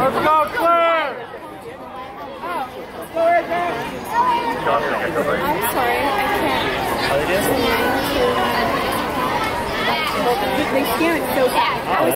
Let's go, Claire! I'm sorry, I can't. Oh, it is. They can't. so bad.